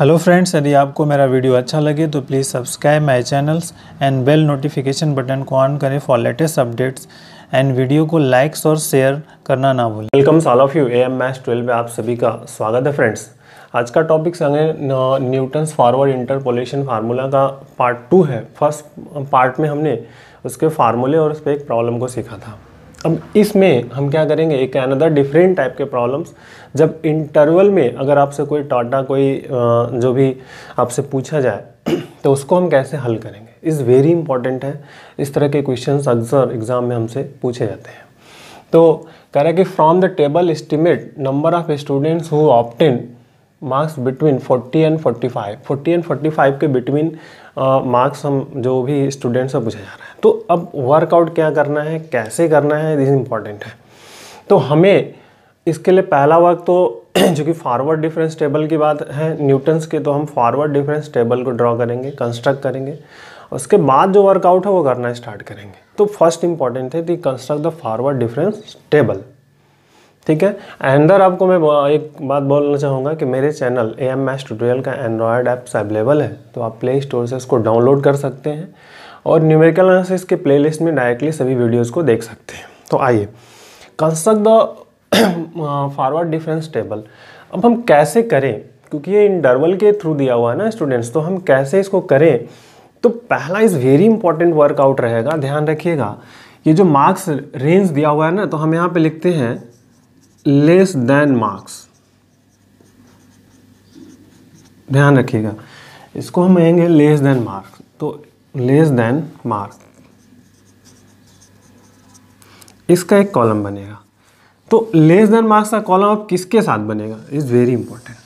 Hello friends यदि आपको मेरा वीडियो अच्छा लगे तो please subscribe my channels and bell notification button को ऑन करें for latest updates and video को लाइक्स और शेयर करना ना भूलें। Welcome all of you A M maths twelve में आप सभी का स्वागत है फ्रेंड्स आज का टॉपिक संगे न्यूटन्स फॉरवर्ड इंटरपोलेशन फार्मूला का पार्ट टू है। फ़र्स्ट पार्ट में हमने उसके फार्मूले और उस पर एक प्रॉब्लम को सीखा था। अब इसमें हम क्या करेंगे, एक अनदर डिफरेंट टाइप के प्रॉब्लम्स जब इंटरवल में अगर आपसे कोई टाटा, कोई जो भी आपसे पूछा जाए तो उसको हम कैसे हल करेंगे? इस वेरी इंपॉर्टेंट है। इस तरह के क्वेश्चंस अक्सर एग्ज़ाम में हमसे पूछे जाते हैं। तो कह रहा है कि from the table estimate number of students who obtain marks between 40 and 45 40 and 45 के बिटवीन मार्क्स हम जो भी स्टूडेंट्स से पूछा जा रहा है। तो अब वर्कआउट क्या करना है, कैसे करना है दिस इंपॉर्टेंट है। तो हमें इसके लिए पहला वर्क तो जो कि फॉरवर्ड डिफरेंस टेबल की बात है न्यूटन्स के तो हम फॉरवर्ड डिफरेंस टेबल को ड्रॉ करेंगे कंस्ट्रक्ट करेंगे। उसके बाद जो वर्कआउट है, वो करना स्टार्ट करेंगे। तो फ़र्स्ट इंपॉर्टेंट है कि construct the forward difference table ठीक है? अंदर आपको मैं एक बात बोलना चाहूँगा कि मेरे channel A M math tutorial का एंड्रॉयड ऐप्स अवेलेबल है तो आप प्ले स्टोर से इसको डाउनलोड कर सकते हैं और न्यूमेरिकल एनालिसिस के प्लेलिस्ट में डायरेक्टली सभी वीडियोज़ को देख सकते हैं। तो आइए construct the forward difference table अब हम कैसे करें? क्योंकि ये इंटरवल के थ्रू दिया हुआ है ना स्टूडेंट्स तो हम कैसे इसको करें? तो पहला इज़ वेरी इंपॉर्टेंट वर्कआउट रहेगा, ध्यान रखिएगा। ये जो मार्क्स रेंज दिया हुआ है ना तो हम यहाँ पे लिखते हैं लेस देन मार्क्स ध्यान रखिएगा। इसको हम कहेंगे लेस देन मार्क्स तो लेस देन मार्क्स इसका एक कॉलम बनेगा। तो लेस देन मार्क्स का कॉलम अब किसके साथ बनेगा? इज़ वेरी इंपॉर्टेंट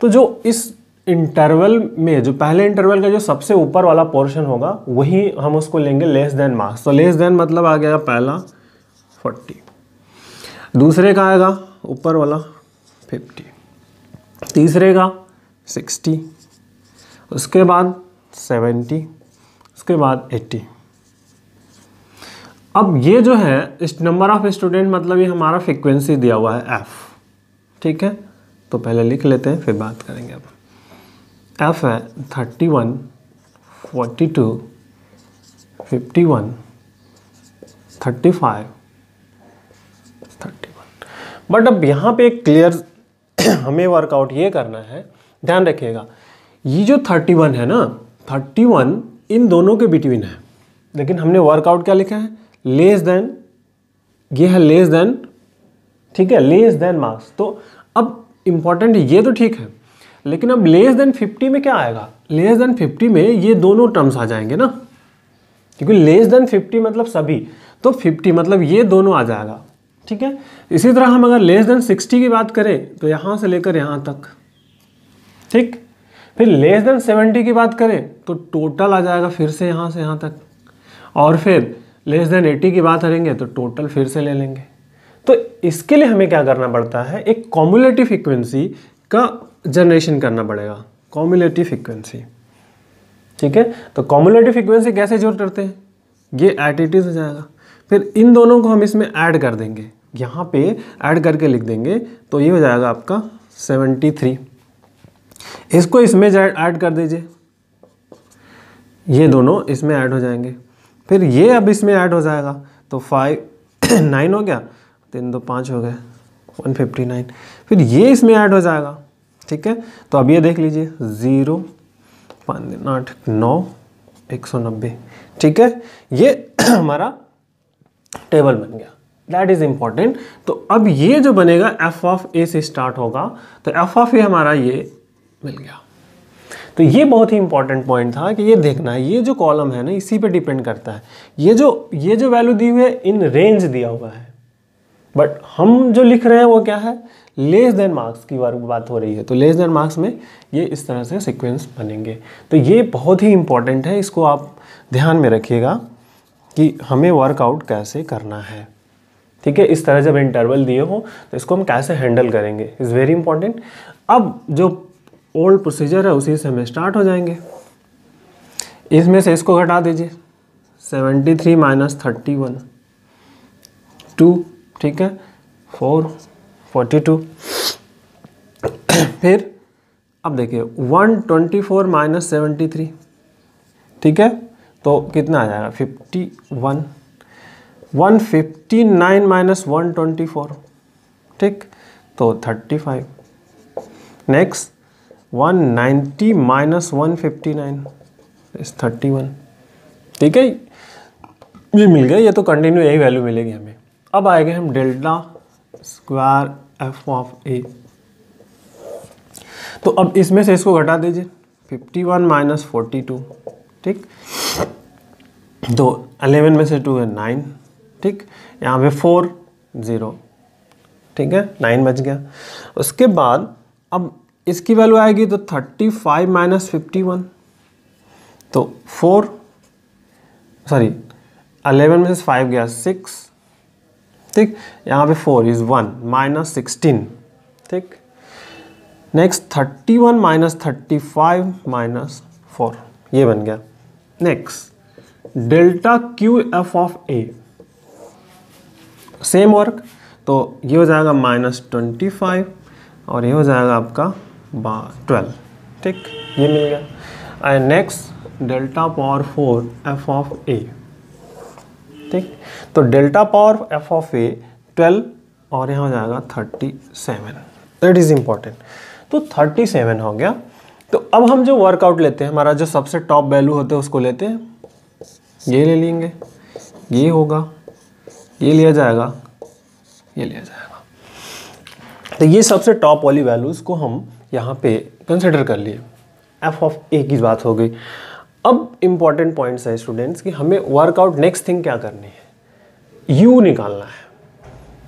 तो जो इस इंटरवल में, जो पहले इंटरवल का जो सबसे ऊपर वाला पोर्शन होगा, वही हम उसको लेंगे लेस देन मार्क्स तो लेस देन मतलब आ गया पहला फोर्टी दूसरे का आएगा ऊपर वाला फिफ्टी तीसरे का सिक्सटी उसके बाद सेवेंटी उसके बाद एट्टी अब ये जो है, इस नंबर ऑफ़ स्टूडेंट मतलब ये हमारा फ्रिक्वेंसी दिया हुआ है एफ़ ठीक है? तो पहले लिख लेते हैं, फिर बात करेंगे अब। एफ़ है thirty one forty two fifty one thirty five but अब यहाँ पे एक क्लियर हमें वर्कआउट ये करना है। ध्यान रखिएगा, ये जो थर्टी वन है ना थर्टी वन इन दोनों के बिटवीन है। लेकिन हमने वर्कआउट क्या लिखा है? लेस देन ये है लेस देन ठीक है लेस देन मार्क्स तो अब इंपॉर्टेंट ये तो ठीक है, लेकिन अब लेस देन फिफ्टी में क्या आएगा? लेस देन फिफ्टी में ये दोनों टर्म्स आ जाएँगे ना। क्योंकि लेस देन फिफ्टी मतलब सभी तो फिफ्टी मतलब ये दोनों आ जाएगा। ठीक है? इसी तरह हम अगर लेस देन सिक्सटी की बात करें तो यहाँ से लेकर यहाँ तक, ठीक? फिर लेस देन सेवेंटी की बात करें तो टोटल आ जाएगा फिर से यहाँ से यहाँ तक। और फिर लेस देन एटी की बात करेंगे तो टोटल फिर से ले लेंगे। तो इसके लिए हमें क्या करना पड़ता है? एक कॉमुलेटिव फ्रिक्वेंसी का जनरेशन करना पड़ेगा। कॉमुलेटिव फ्रिक्वेंसी ठीक है? तो कॉमुलेटिव फ्रिक्वेंसी कैसे ज़ोर करते हैं? ये एटिटीज हो जाएगा। फिर इन दोनों को हम इसमें ऐड कर देंगे। यहाँ पे ऐड करके लिख देंगे तो ये हो जाएगा आपका 73 इसको इसमें ऐड कर दीजिए। ये दोनों इसमें ऐड हो जाएँगे। फिर ये अब इसमें ऐड हो जाएगा तो फाइव नाइन हो गया, तीन दो पाँच हो गए वन फिफ्टी नाइन फिर ये इसमें ऐड हो जाएगा, ठीक है? तो अब ये देख लीजिए ज़ीरो पाँच, आठ, नौ, एक सौ नब्बे, ठीक है? ये हमारा टेबल बन गया। दैट इज़ इंपॉर्टेंट तो अब ये जो बनेगा एफ़ ऑफ़ ए से स्टार्ट होगा तो एफ़ ऑफ़ ए हमारा ये मिल गया। तो ये बहुत ही इंपॉर्टेंट पॉइंट था कि ये देखना है, ये जो कॉलम है ना, इसी पे डिपेंड करता है। ये जो ये जो वैल्यू दी हुई है, इन रेंज दिया हुआ है। बट हम जो लिख रहे हैं, वो क्या है? लेस देन मार्क्स की बात हो रही है। तो लेस देन मार्क्स में ये इस तरह से सिक्वेंस बनेंगे। तो ये बहुत ही इंपॉर्टेंट है। इसको आप ध्यान में रखिएगा कि हमें वर्कआउट कैसे करना है। ठीक है? इस तरह जब इंटरवल दिए हो तो इसको हम कैसे हैंडल करेंगे? इज़ वेरी इंपॉर्टेंट अब जो ओल्ड प्रोसीजर है, उसी से हमें स्टार्ट हो जाएँगे। इसमें से इसको घटा दीजिए। 73 three minus thirty one two ठीक है? फोर फोर्टी टू फिर, अब देखिए 124 twenty four minus seventy three ठीक है? तो कितना आ जाएगा? 51 159 माइनस वन ट्वेंटी फोर ठीक? तो 35 next 190 minus one fifty nine is thirty one ठीक है? ये मिल गया, ये तो कंटिन्यू यही वैल्यू मिलेगी हमें। अब आएँगे हम delta square F of A तो अब इसमें से इसको घटा दीजिए। 51 वन माइनस फोर्टी टू ठीक? तो 11 में से टू है नाइन ठीक? यहाँ पे फोर, ज़ीरो। ठीक है? नाइन बच गया। उसके बाद, अब इसकी वैल्यू आएगी तो 35 फाइव माइनस फिफ्टी वन तो फोर सॉरी 11 में से फाइव गया सिक्स ठीक? यहाँ पे four is one minus sixteen ठीक? Next thirty one minus thirty five minus four ये बन गया। Next delta cube F of A same work तो ये हो जाएगा माइनस ट्वेंटी फाइव और ये हो जाएगा आपका ट्वेल्व ठीक? ये मिल गया. And next delta power four F of A ठीक? तो delta power F of A twelve और यहाँ हो जाएगा thirty seven that is important तो 37 हो गया. तो अब हम जो वर्कआउट लेते हैं, हमारा जो सबसे टॉप वैल्यू होते हैं, उसको लेते हैं. ये ले लेंगे. ये होगा. ये लिया जाएगा। ये लिया जाएगा। तो ये सबसे टॉप वाली वैल्यूज़ को हम यहाँ पे कंसिडर कर लिए। एफ़ ऑफ़ ए की बात हो गई। अब इंपॉर्टेंट पॉइंट्स है स्टूडेंट्स कि, हमें वर्कआउट नेक्स्ट थिंग क्या करनी है? यू निकालना है।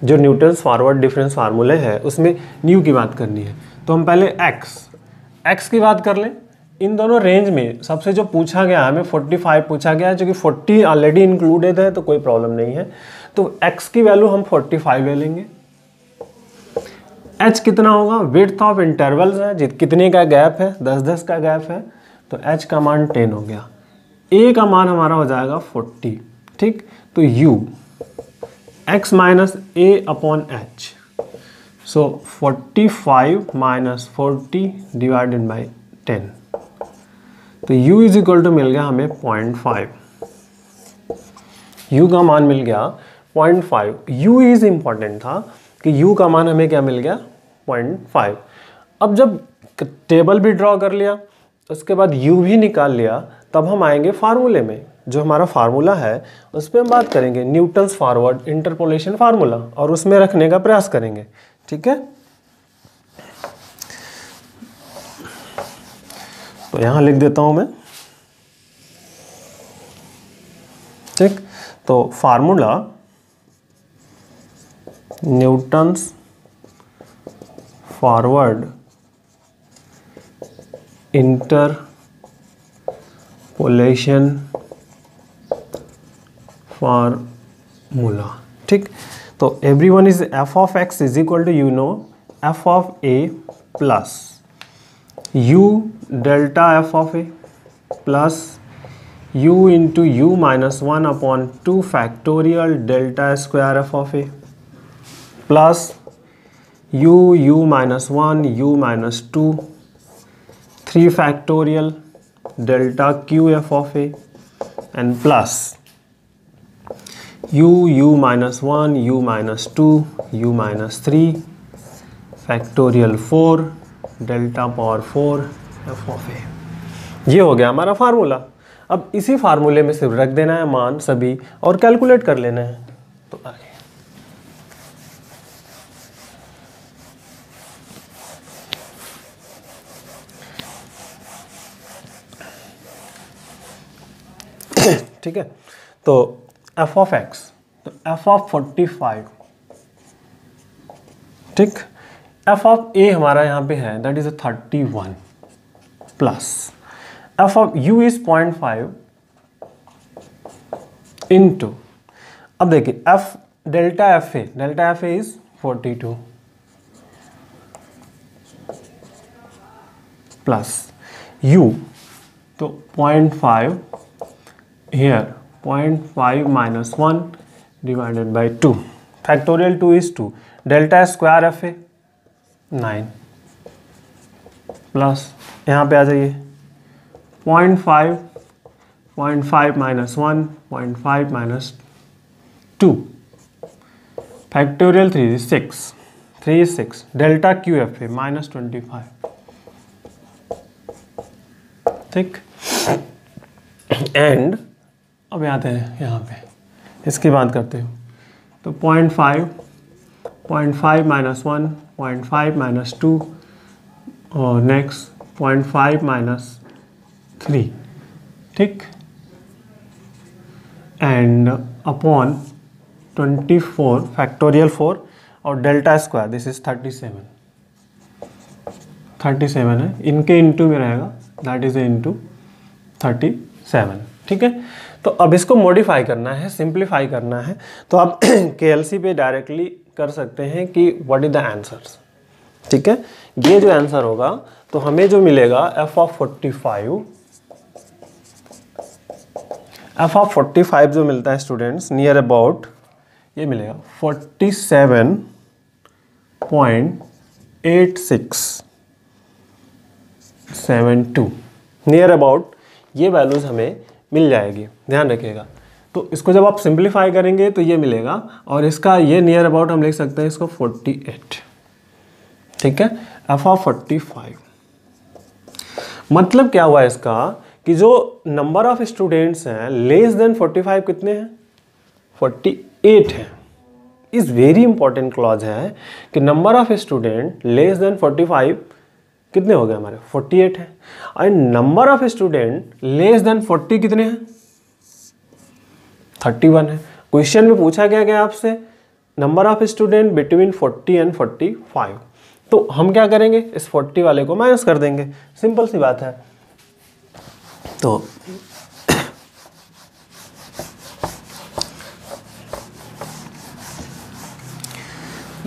जो न्यूटन्स फॉरवर्ड डिफरेंस फार्मूले है, उसमें न्यू की बात करनी है। तो हम पहले एक्स एक्स की बात कर लें। इन दोनों रेंज में सबसे जो पूछा गया हमें 45 पूछा गया है, जो कि 40 ऑलरेडी इंक्लूडेड है तो कोई प्रॉब्लम नहीं है। तो x की वैल्यू हम 45 ले लेंगे। h कितना होगा? विथ ऑफ़ इंटरवल्स है, जित कितने का गैप है? 10 10 का गैप है। तो h का मान 10 हो गया। a का मान हमारा हो जाएगा 40 ठीक? तो u, x minus A upon H so 45 minus 40 divided by 10 तो u इज़ इक्वल टू मिल गया हमें 0.5 u का मान मिल गया 0.5 यू इज़ इंपॉर्टेंट था कि यू का मान हमें क्या मिल गया? 0.5 अब जब टेबल भी ड्रॉ कर लिया, उसके बाद यू भी निकाल लिया, तब हम आएँगे फार्मूले में, जो हमारा फार्मूला है, उस पर हम बात करेंगे। न्यूटन्स फॉरवर्ड इंटरपोलेशन फार्मूला और उसमें रखने का प्रयास करेंगे। ठीक है? तो यहाँ लिख देता हूँ मैं। ठीक? तो formula Newton's forward interpolation formula. ठीक? तो every one is F of X is equal to you know F of A plus U delta F of A plus U into U minus one upon two factorial delta square F of A plus U U minus one, U minus two, three factorial, delta cube F of A and plus u u minus one u minus two u minus three, factorial four, delta power four F of A. ये हो गया हमारा formula. अब इसी फार्मूले में सिर्फ़ रख देना है मान सभी और कैलकुलेट कर लेना है। तो आगे। ठीक है? तो एफ़ ऑफ़ एक्स तो एफ़ ऑफ़ फोर्टी फाइव ठीक? एफ़ ऑफ़ ए हमारा यहाँ पे है that is a thirty one plus F of U is point five into अब देखिए F delta F A delta F A is forty two plus U तो point five here 0.5 minus 1 divided by 2 factorial 2 is 2 delta square of a 9 plus यहाँ पे आ जाइए। Point five point five minus one point five minus two factorial three six three six delta cube F A minus twenty five ठीक and अब आते हैं, यहाँ पे। इसकी बात करते हो। तो point five point five minus one point five minus two और next point five minus three ठीक? And upon twenty four factorial four और delta square this is thirty seven thirty seven है। इनके इंटू में रहेगा that is A into thirty seven ठीक है? तो अब इसको मॉडिफाई करना है सिंप्लीफाई करना है तो आप के पे डायरेक्टली कर सकते हैं कि व्हाट इज़ द आंसर्स ठीक है? ये जो आंसर होगा तो हमें जो मिलेगा F of forty five F of forty five जो मिलता है स्टूडेंट्स नियर अबाउट ये मिलेगा forty seven point eight six seven two near about ये वैल्यूज़ हमें मिल जाएगी। ध्यान रखिएगा। तो इसको जब आप सिंप्लीफाई करेंगे तो ये मिलेगा और इसका ये नियर अबाउट हम लिख सकते हैं इसको 48 ठीक है? एफ़ ऑफ़ फोर्टी मतलब क्या हुआ इसका कि जो नंबर ऑफ़ स्टूडेंट्स हैं लेस देन 45 कितने हैं? 48 है। इज़ वेरी इंपॉर्टेंट क्लॉज है कि number of student less than 45 कितने हो गए हमारे? 48 है। And number of student less than 40 कितने हैं? 31 है। क्वेश्चन में पूछा गया गया आपसे number of student between 40 and 45 तो हम क्या करेंगे? इस 40 वाले को माइनस कर देंगे। सिंपल सी बात है। तो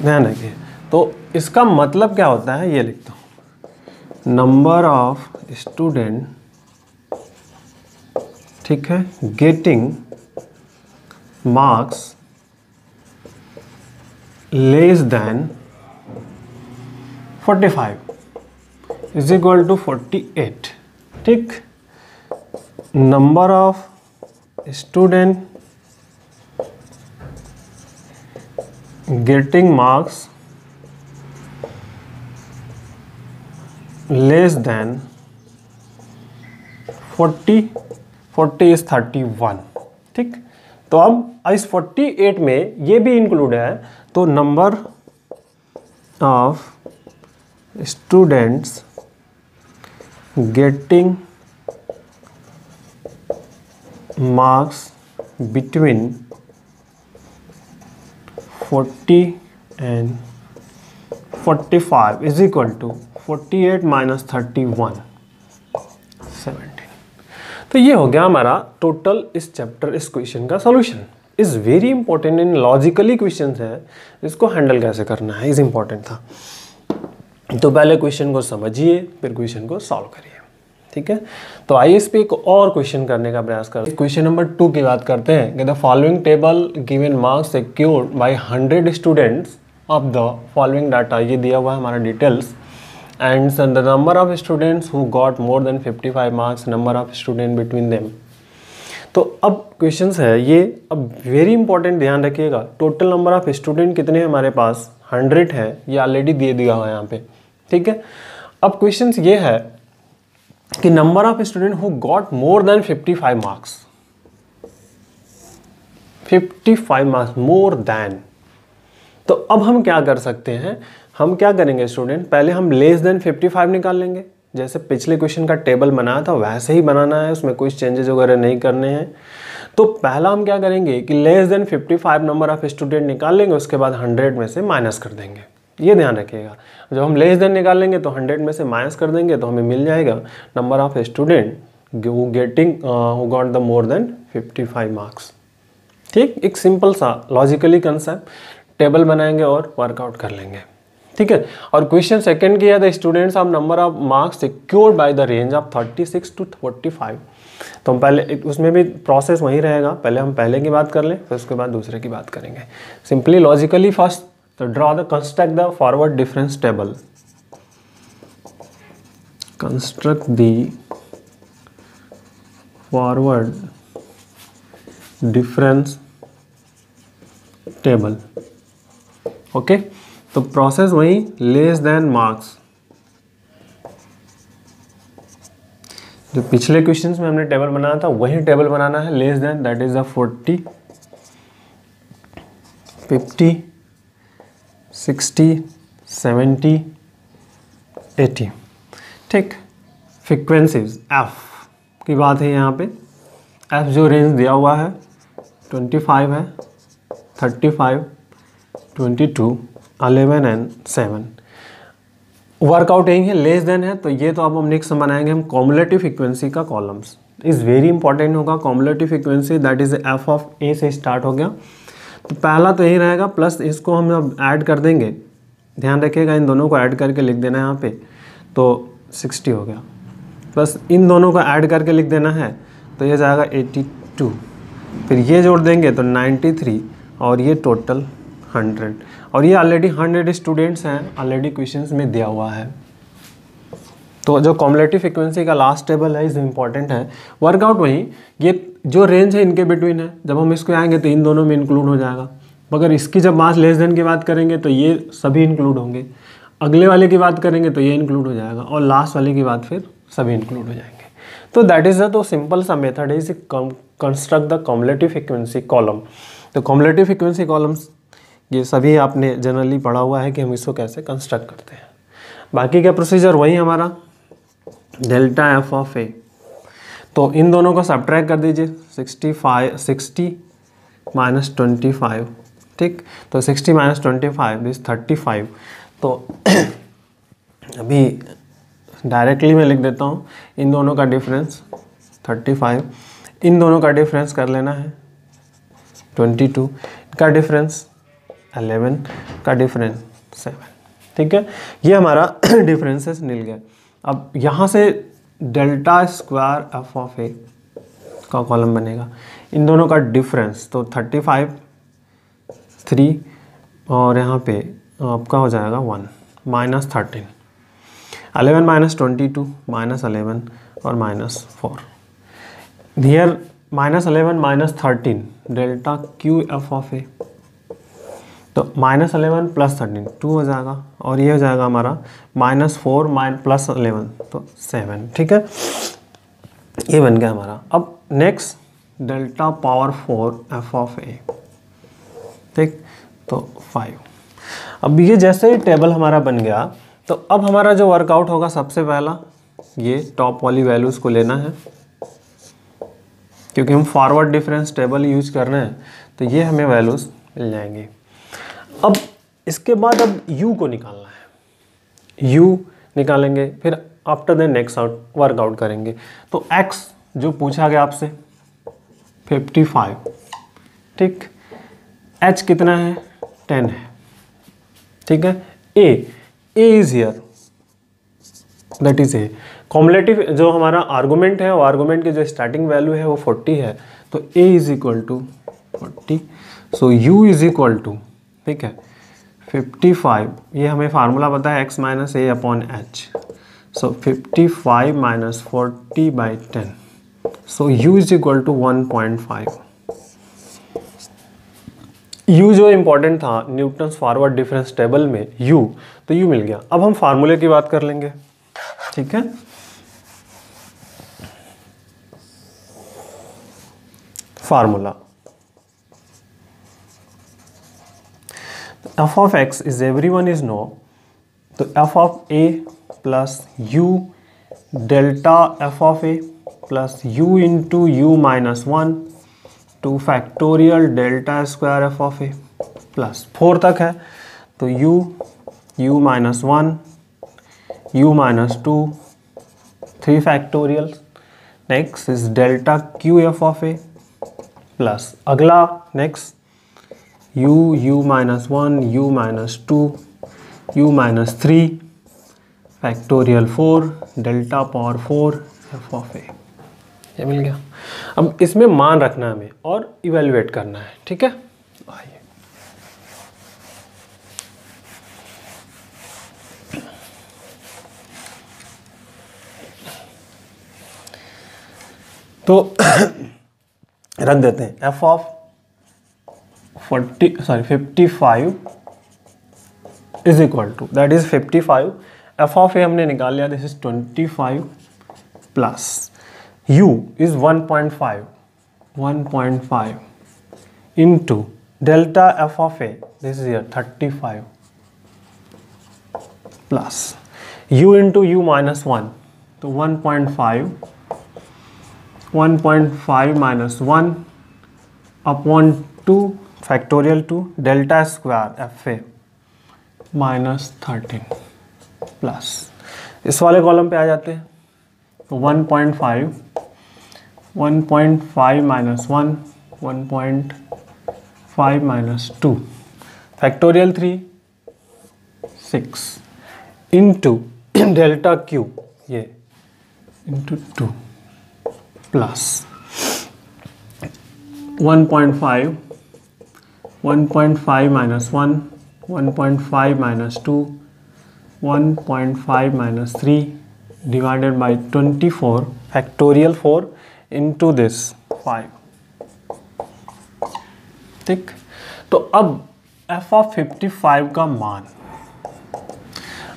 ध्यान रखिए। तो इसका मतलब क्या होता है? ये लिखता हूँ। नंबर ऑफ़ स्टूडेंट ठीक है? Getting marks less than 45 is equal to 48 ठीक number of student getting marks less than 40 40 is 31 ठीक तो अब इस 48 में ये भी इंक्लूड है तो number of students getting marks between 40 and 45 is equal to 48 minus 31 17 तो ये हो गया हमारा टोटल इस चैप्टर इस क्वेश्चन का solution is very important in logically question है, इसको हैंडल कैसे करना है इज़ इंपॉर्टेंट था. तो पहले क्वेश्चन को समझिए, फिर क्वेश्चन को सॉल्व करिए. ठीक है? तो आइए इस पे एक और क्वेश्चन करने का प्रयास करते हैं. क्वेश्चन नंबर टू की बात करते हैं, कि the following table given marks secured by hundred students of the following data ये दिया हुआ है हमारा details and the number of students who got more than 55 marks number of student between them तो अब क्वेश्चन है, ये अब वेरी इंपॉर्टेंट ध्यान रखिएगा। टोटल नंबर ऑफ़ स्टूडेंट कितने हैं हमारे पास? हंड्रेड है, ये ऑलरेडी दे दिया हुआ है यहाँ पे। ठीक है? अब क्वेश्चन ये है कि number of student who got more than 55 marks 55 marks more than तो अब हम क्या कर सकते हैं? हम क्या करेंगे स्टूडेंट पहले हम लेस देन 55 निकाल लेंगे। जैसे पिछले क्वेश्चन का टेबल बनाया था, वैसे ही बनाना है, उसमें कुछ चेंजेस वगैरह नहीं करने हैं। तो पहला हम क्या करेंगे कि less than 55 number of student निकाल लेंगे, उसके बाद 100 में से माइनस कर देंगे। ये ध्यान रखिएगा। जब हम लेस देन निकाल लेंगे तो 100 में से माइनस कर देंगे तो हमें मिल जाएगा number of student who getting who got the more than 55 marks ठीक? एक सिंपल सा लॉजिकली कंसेप्ट टेबल बनाएँगे और वर्कआउट कर लेंगे। ठीक है? और क्वेश्चन सेकंड किया the students of number of marks secured by the range of 36 to 45 तो हम पहले उसमें भी प्रोसेस वही रहेगा। पहले हम पहले की बात कर लें, फिर उसके बाद दूसरे की बात करेंगे। सिंपली लॉजिकली फ़र्स्ट तो draw the construct the forward difference table construct the forward difference table. Okay तो प्रोसेस वही लेस देन मार्क्स जो पिछले क्वेश्चंस में हमने टेबल बनाया था, वही टेबल बनाना है less than that is a forty fifty sixty seventy eighty ठीक फ्रिक्वेंसीज एफ़ की बात है यहाँ पे। एफ़ जो रेंज दिया हुआ है ट्वेंटी फाइव है thirty five twenty two eleven and seven. Work out यही है, लेस देन है तो ये तो अब हम नेक्स्ट बनाएँगे हम कॉमुलेटिव फ्रिक्वेंसी का कॉलम्स इज़ वेरी इंपॉर्टेंट होगा cumulative frequency that is F of A से स्टार्ट हो गया। तो पहला तो यही रहेगा प्लस इसको हम अब ऐड कर देंगे। ध्यान रखिएगा, इन दोनों को ऐड करके लिख देना है यहाँ पे तो सिक्सटी हो गया। प्लस इन दोनों को ऐड करके लिख देना है तो ये जाएगा एटी टू फिर ये जोड़ देंगे तो नाइन्टी थ्री और ये टोटल हंड्रेड। और ये ऑलरेडी हंड्रेड स्टूडेंट्स हैं ऑलरेडी क्वेश्चंस में दिया हुआ है। तो जो कॉमुलेटिव फ्रिक्वेंसी का लास्ट टेबल है इज़ इंपॉर्टेंट है। वर्कआउट वही, ये जो रेंज है, इनके बिटवीन है। जब हम इसको आएँगे तो इन दोनों में इंक्लूड हो जाएगा। मगर इसकी जब मास लेस देन की बात करेंगे तो ये सभी इंक्लूड होंगे। अगले वाले की बात करेंगे तो ये इंक्लूड हो जाएगा। और लास्ट वाले की बात फिर सभी इंक्लूड हो जाएँगे। तो दैट इज़ द तो सिंपल सा method is construct the cumulative frequency column तो कॉमुलेटिव फ्रिक्वेंसी कॉलम्स ये सभी आपने जनरली पढ़ा हुआ है कि हम इसको कैसे कंस्ट्रक्ट करते हैं। बाकी का प्रोसीजर वही हमारा। Delta f of a. तो इन दोनों को सब्ट्रैक्ट कर दीजिए। Sixty five, sixty minus twenty five. ठीक? तो sixty minus twenty five this thirty five. तो अभी डायरेक्टली मैं लिख देता हूँ। इन दोनों का डिफरेंस थर्टी फाइव। इन दोनों का डिफरेंस कर लेना है। Twenty two. का डिफरेंस अलेवन का डिफरेंस सेवन ठीक है? ये हमारा डिफरेंसेस मिल गया। अब यहाँ से delta square f of a का कॉलम बनेगा। इन दोनों का डिफरेंस तो थर्टी फाइव थ्री और यहाँ पे आपका हो जाएगा one minus thirteen eleven minus twenty two minus eleven और minus four here minus eleven minus thirteen delta cube f of a तो minus eleven plus thirteen, two हो जाएगा और ये हो जाएगा हमारा minus four, minus plus eleven तो सेवन, ठीक है? ये बन गया हमारा। अब next delta power four, f of a, ठीक? तो फाइव। अब ये जैसे ही टेबल हमारा बन गया तो अब हमारा जो वर्कआउट होगा सबसे पहला, ये टॉप वाली वैल्यूज़ को लेना है। क्योंकि हम फॉरवर्ड डिफरेंस टेबल यूज़ कर रहे हैं तो ये हमें वैल्यूज़ मिल जाएँगी अब इसके बाद अब u को निकालना है। U निकालेंगे, फिर after the next out workout करेंगे। तो x जो पूछा गया आपसे 55 ठीक? H कितना है? 10 है। ठीक है? A a is here that is a cumulative जो हमारा आर्गूमेंट है, वो आर्गुमेंट की जो स्टार्टिंग वैल्यू है, वो 40 है। तो a is equal to forty so u is equal to ठीक है? 55 ये हमें फार्मूला पता है x minus a upon h so 55 five minus forty by ten so u is equal to one point five जो इंपॉर्टेंट था Newton's forward difference table में u तो यू मिल गया। अब हम फार्मूले की बात कर लेंगे। ठीक है? Formula f of x is every one is no तो f of a plus u delta f of a plus u into u minus one two factorial delta square f of a plus four तक है। तो u u minus one u minus two three factorial next is delta cube f of a plus अगला next u u minus 1 u minus 2 u minus 3 factorial 4 delta power 4 f of a ये मिल गया। अब इसमें मान रखना है हमें और इवेल्युएट करना है, ठीक है? आइए। तो रख देते हैं। F of forty sorry fifty five is equal to that is fifty five f of a हमने निकाल लिया this is twenty five plus u is one point five one point five into delta f of a this is yeah thirty five plus u into u minus one तो one point five one point five minus one upon two factorial two delta square f a minus thirteen plus इस वाले column पे आ जाते हैं। तो one point five one point five minus one one point five minus two factorial three six into delta cube ये into two plus one point five one point five minus one one point five minus two one point five minus three divided by twenty four factorial four into this five ठीक? तो अब F of fifty five का मान।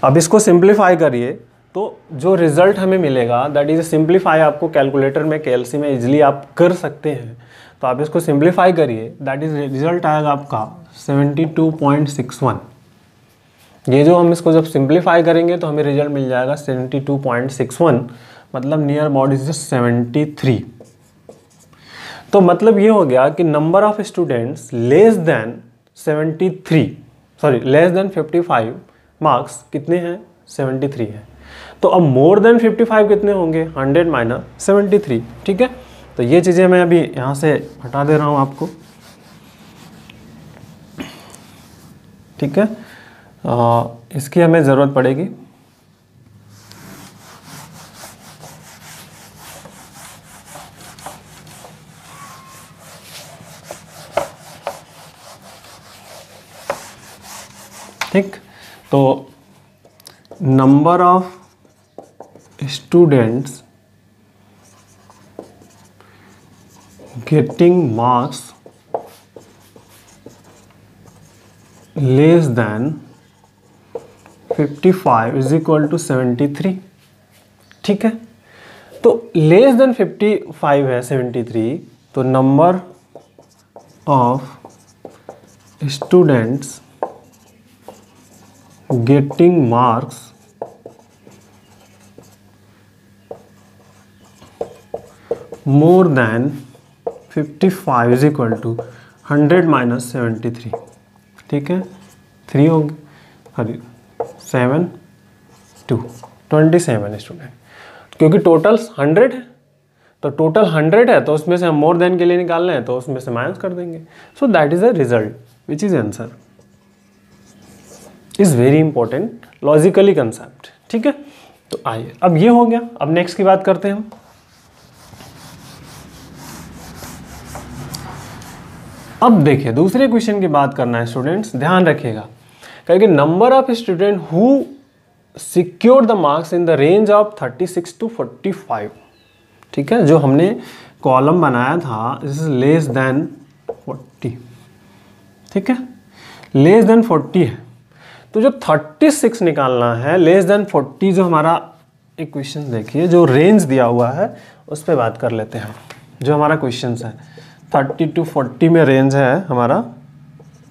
अब इसको simplify करिए तो जो रिज़ल्ट हमें मिलेगा दैट इज़ सिंप्लीफाई आपको कैलकुलेटर में कैलसी में इजिली आप कर सकते हैं। तो आप इसको सिंप्लीफाई करिए. दैट इज़ रिज़ल्ट आएगा आपका 72.61 ये जो हम इसको जब सिंप्लीफाई करेंगे तो हमें रिज़ल्ट मिल जाएगा 72.61 मतलब near about is seventy three तो मतलब ये हो गया कि number of students less than 73 sorry less than 55 marks कितने हैं? 73 है. तो अब मोर देन 55 कितने होंगे? 100 माइनस सेवेंटी ठीक है? तो ये चीज़ें मैं अभी यहाँ से हटा दे रहा हूँ आपको। ठीक है? आ, इसकी हमें ज़रूरत पड़ेगी। ठीक? तो number of students getting marks less than 55 is equal to 73 ठीक है तो लेस देन 55 है 73 तो number of students getting marks more than 55 is equal to hundred minus seventy three ठीक है? थ्री होगी। Sorry seven two twenty seven student क्योंकि total hundred है। तो टोटल हंड्रेड है तो उसमें से हम मोर देन के लिए निकालना हैं तो उसमें से माइनस कर देंगे। So that is a result which is answer is very important logically concept ठीक है? तो आइए। अब ये हो गया। अब नेक्स्ट की बात करते हैं हम। अब देखिए दूसरे क्वेश्चन की बात करना है स्टूडेंट्स ध्यान रखिएगा। क्योंकि number of student who secure the marks in the range of 36 to 45 ठीक है, जो हमने कॉलम बनाया था दिस इज़ लेस देन 40 ठीक है? लेस देन 40 है। तो जो 36 निकालना है लेस देन 40 जो हमारा एक क्वेश्चन देखिए, जो रेंज दिया हुआ है, उस पर बात कर लेते हैं, जो हमारा क्वेश्चन है। थर्टी टू फोर्टी में रेंज है हमारा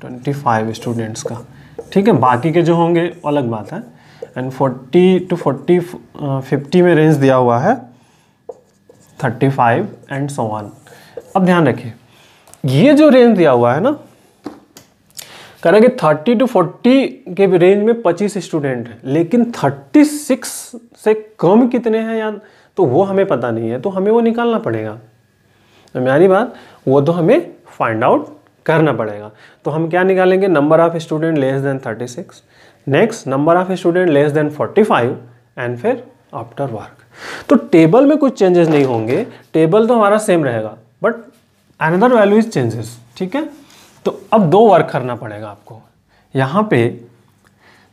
ट्वेंटी फाइव स्टूडेंट्स का। ठीक है, बाकी के जो होंगे, अलग बात है। And forty to forty fifty में रेंज दिया हुआ है thirty five and so on अब ध्यान रखिए, ये जो रेंज दिया हुआ है ना कह रहा कि थर्टी टू फोर्टी के रेंज में पच्चीस स्टूडेंट हैं, लेकिन थर्टी सिक्स से कम कितने हैं यार? तो वो हमें पता नहीं है तो हमें वो निकालना पड़ेगा। तो मेरी बात? वो तो हमें फाइंड आउट करना पड़ेगा। तो हम क्या निकालेंगे? Number of student less than 36 next number of student less than 45 and फिर आफ्टर वर्क तो टेबल में कुछ चेंजेस नहीं होंगे। टेबल तो हमारा सेम रहेगा but another value is changes ठीक है? तो अब दो वर्क करना पड़ेगा आपको। यहाँ पे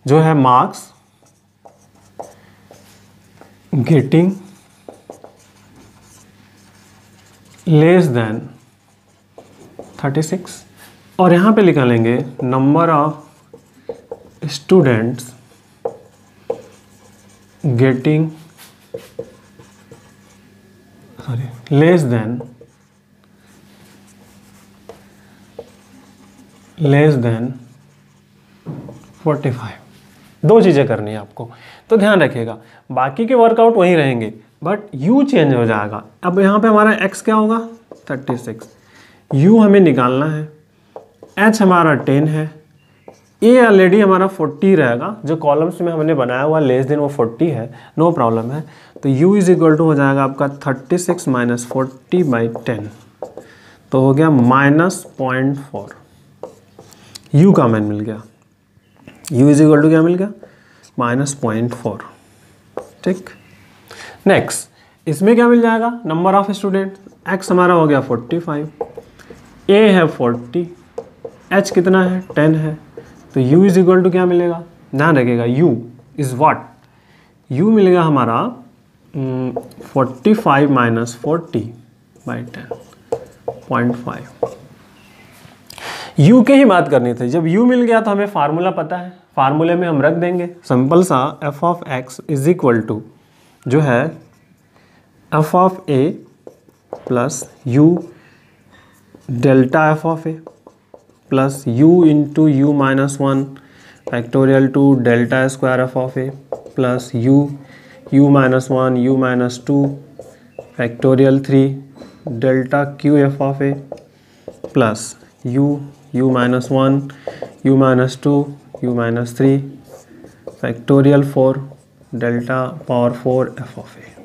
जो है मार्क्स गेटिंग लेस देन 36 और यहाँ पे निकालेंगे number of students getting sorry less than less than 45 दो चीज़ें करनी है आपको तो ध्यान रखिएगा, बाकी के वर्कआउट वहीं रहेंगे बट यू चेंज हो जाएगा। अब यहाँ पे हमारा एक्स क्या होगा? 36 u हमें निकालना है। H हमारा 10 है। A ऑलरेडी हमारा 40 रहेगा। जो कॉलम्स में हमने बनाया हुआ लेस देन वो 40 है। नो no प्रॉब्लम है। तो u इज़ इक्वल टू हो जाएगा आपका 36 six minus forty by ten तो हो गया माइनस पॉइंट फोर यू का मैन मिल गया? U इज़ इक्वल टू क्या मिल गया? माइनस पॉइंट फोर ठीक? नेक्स्ट इसमें क्या मिल जाएगा? नंबर ऑफ़ स्टूडेंट x हमारा हो गया 45 a है फोर्टी एच कितना है? टेन है। तो u इज़ इक्वल टू क्या मिलेगा? ध्यान रखिएगा, u इज़ व्हाट u मिलेगा हमारा forty five minus forty by ten point five u के ही बात करनी थी। जब u मिल गया तो हमें फार्मूला पता है। फार्मूले में हम रख देंगे। सिंपल सा f of x is equal to जो है f of a plus u delta f of a plus u into u minus one, factorial two delta square f of a plus u u minus one, u minus two, factorial three delta cube f of a plus u u minus one, u minus two, u minus three, factorial four delta power four f of a.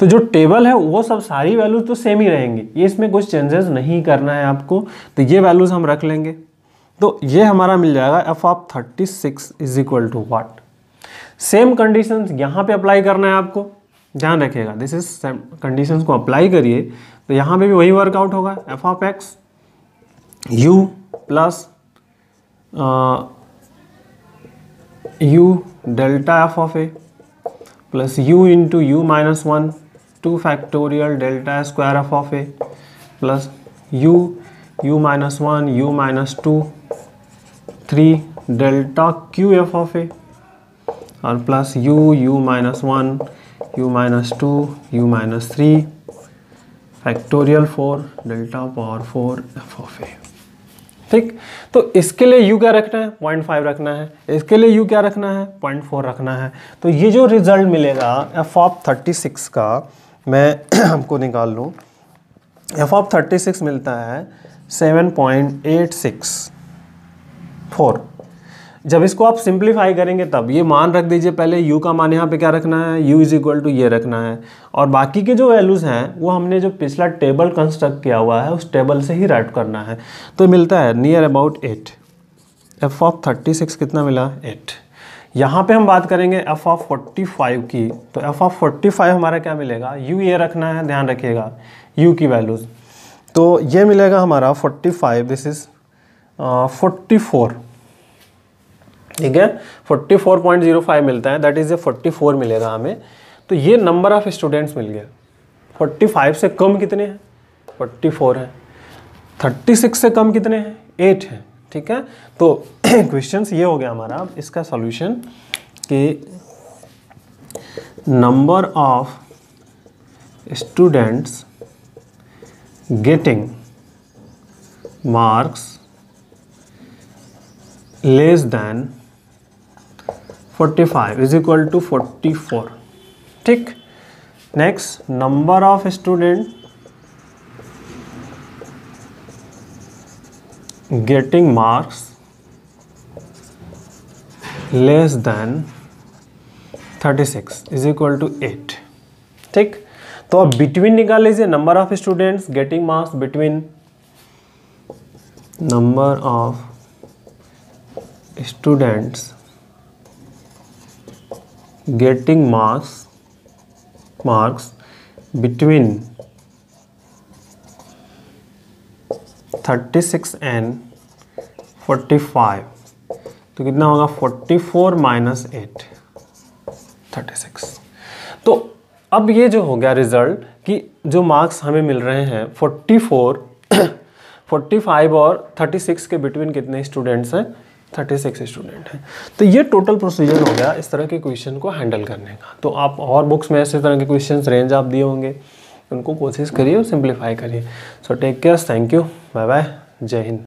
तो जो table है, वो सब सारी values तो same ही रहेंगी। ये इसमें कुछ चेंजेस नहीं करना है आपको। तो ये वैल्यूज़ हम रख लेंगे। तो ये हमारा मिल जाएगा f of thirty six is equal to what same condition यहाँ पे अप्लाई करना है आपको। ध्यान रखिएगा दिस इज़ सेम कंडीशन को अप्लाई करिए तो यहाँ पे भी वही वर्कआउट होगा। F of x u plus u delta f of a plus u into u minus one two factorial delta square f of a plus u u minus one, u minus two, three delta cube f of a और plus u u minus one, u minus two, u minus three, factorial four delta power four f of a. ठीक? तो इसके लिए u क्या रखना है? Point five रखना है। इसके लिए u क्या रखना है? पॉइंट फोर रखना है। तो ये जो रिज़ल्ट मिलेगा, एफ़ ऑफ़ थर्टी सिक्स का मैं हमको निकाल लूँ। एफ़ ऑफ़ थर्टी सिक्स मिलता है seven point eight six four जब इसको आप सिंप्लीफाई करेंगे तब, ये मान रख दीजिए पहले u का मान यहाँ पे क्या रखना है? u इज़ इक्वल टू ये रखना है। और बाकी के जो वैल्यूज़ हैं, वो हमने जो पिछला टेबल कंस्ट्रक्ट किया हुआ है, उस टेबल से ही राइट करना है। तो मिलता है near about eight f of thirty six कितना मिला? एट यहाँ पे हम बात करेंगे एफ़ ऑफ़ फोर्टी फाइव की। तो एफ़ ऑफ़ फोर्टी फाइव हमारा क्या मिलेगा? यू ये रखना है, ध्यान रखिएगा। यू की वैल्यूज़ तो ये मिलेगा हमारा forty five this is forty four ठीक है? 44.05 मिलता है दैट इज़ ए 44 मिलेगा हमें। तो ये नंबर ऑफ़ स्टूडेंट्स मिल गया। 45 से कम कितने हैं? 44 है। 36 से कम कितने हैं? एट हैं। ठीक है? तो क्वेश्चन ये हो गया हमारा। इसका सॉल्यूशन कि number of students getting marks less than 45 is equal to 44 ठीक? Next number of student getting marks less than 36 is equal to 8 ठीक? तो अब बिटवीन निकाल लीजिए number of students getting marks between number of students getting marks marks between 36 and 45 तो कितना होगा? 44 minus eight thirty six तो अब ये जो हो गया रिज़ल्ट कि जो मार्क्स हमें मिल रहे हैं 44 45 और 36 के बिटवीन कितने स्टूडेंट्स हैं? 36 स्टूडेंट हैं। तो ये टोटल प्रोसीजर हो गया इस तरह के क्वेश्चन को हैंडल करने का। तो आप और बुक्स में ऐसे तरह के क्वेश्चंस रेंज आप दिए होंगे। उनको कोशिश करिए और सिंप्लीफाई करिए। So take care thank you bye bye जय हिंद